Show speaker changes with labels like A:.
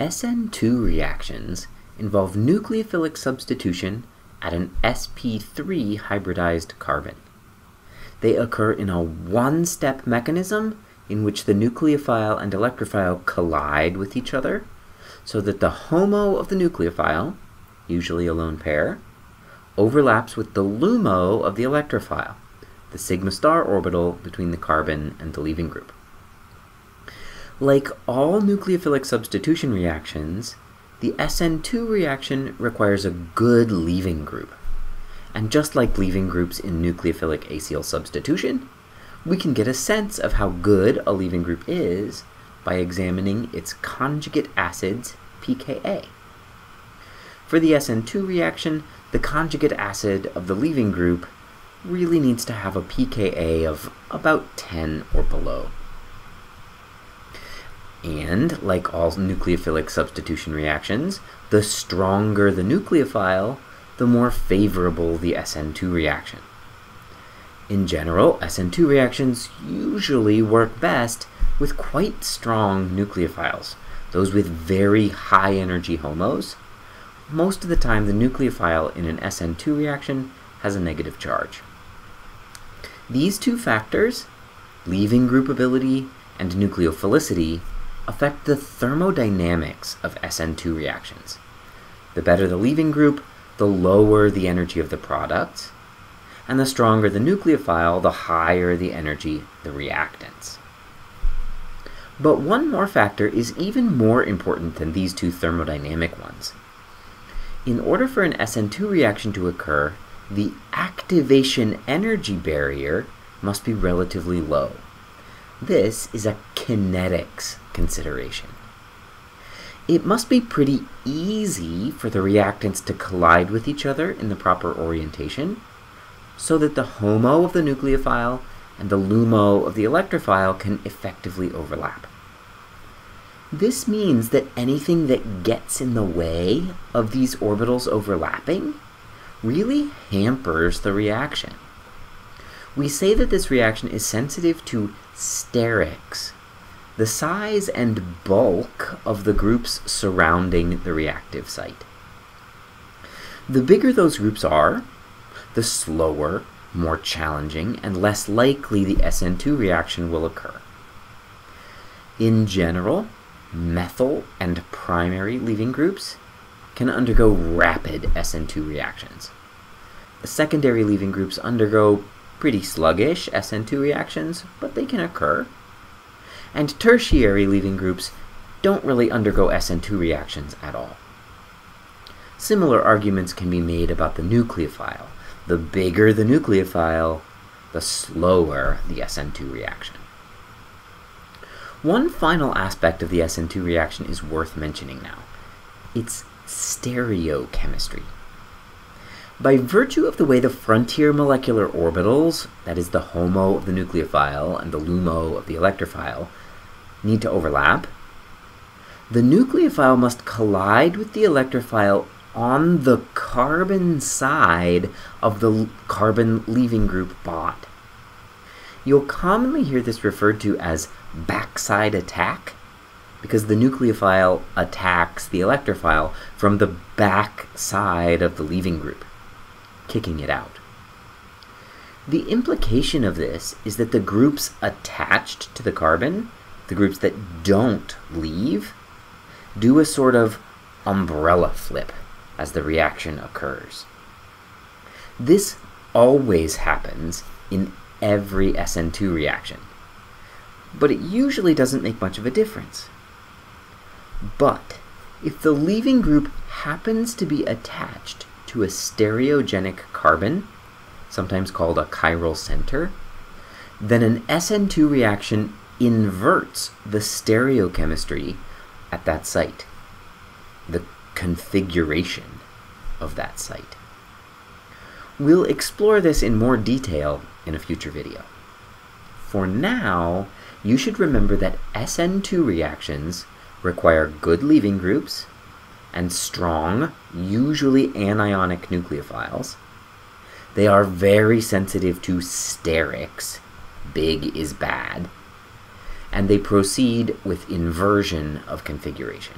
A: SN2 reactions involve nucleophilic substitution at an sp3 hybridized carbon. They occur in a one-step mechanism in which the nucleophile and electrophile collide with each other so that the HOMO of the nucleophile, usually a lone pair, overlaps with the LUMO of the electrophile, the sigma star orbital between the carbon and the leaving group. Like all nucleophilic substitution reactions, the SN2 reaction requires a good leaving group. And just like leaving groups in nucleophilic acyl substitution, we can get a sense of how good a leaving group is by examining its conjugate acids pKa. For the SN2 reaction, the conjugate acid of the leaving group really needs to have a pKa of about 10 or below. And, like all nucleophilic substitution reactions, the stronger the nucleophile, the more favorable the SN2 reaction. In general, SN2 reactions usually work best with quite strong nucleophiles, those with very high energy HOMOs. Most of the time, the nucleophile in an SN2 reaction has a negative charge. These two factors, leaving group ability and nucleophilicity, affect the thermodynamics of SN2 reactions. The better the leaving group, the lower the energy of the product, and the stronger the nucleophile, the higher the energy the reactants. But one more factor is even more important than these two thermodynamic ones. In order for an SN2 reaction to occur, the activation energy barrier must be relatively low. This is a kinetics consideration. It must be pretty easy for the reactants to collide with each other in the proper orientation so that the HOMO of the nucleophile and the LUMO of the electrophile can effectively overlap. This means that anything that gets in the way of these orbitals overlapping really hampers the reaction. We say that this reaction is sensitive to sterics, the size and bulk of the groups surrounding the reactive site. The bigger those groups are, the slower, more challenging, and less likely the SN2 reaction will occur. In general, methyl and primary leaving groups can undergo rapid SN2 reactions. Secondary leaving groups undergo pretty sluggish SN2 reactions, but they can occur. And tertiary leaving groups don't really undergo SN2 reactions at all. Similar arguments can be made about the nucleophile. The bigger the nucleophile, the slower the SN2 reaction. One final aspect of the SN2 reaction is worth mentioning now. It's stereochemistry. By virtue of the way the frontier molecular orbitals, that is the HOMO of the nucleophile and the LUMO of the electrophile, need to overlap, the nucleophile must collide with the electrophile on the carbon side of the carbon leaving group bond. You'll commonly hear this referred to as backside attack because the nucleophile attacks the electrophile from the back side of the leaving group, kicking it out. The implication of this is that the groups attached to the carbon, the groups that don't leave, do a sort of umbrella flip as the reaction occurs. This always happens in every SN2 reaction, but it usually doesn't make much of a difference. But if the leaving group happens to be attached to a stereogenic carbon, sometimes called a chiral center, then an SN2 reaction inverts the stereochemistry at that site, the configuration of that site. We'll explore this in more detail in a future video. For now, you should remember that SN2 reactions require good leaving groups and strong, usually anionic nucleophiles. They are very sensitive to sterics, big is bad, and they proceed with inversion of configuration.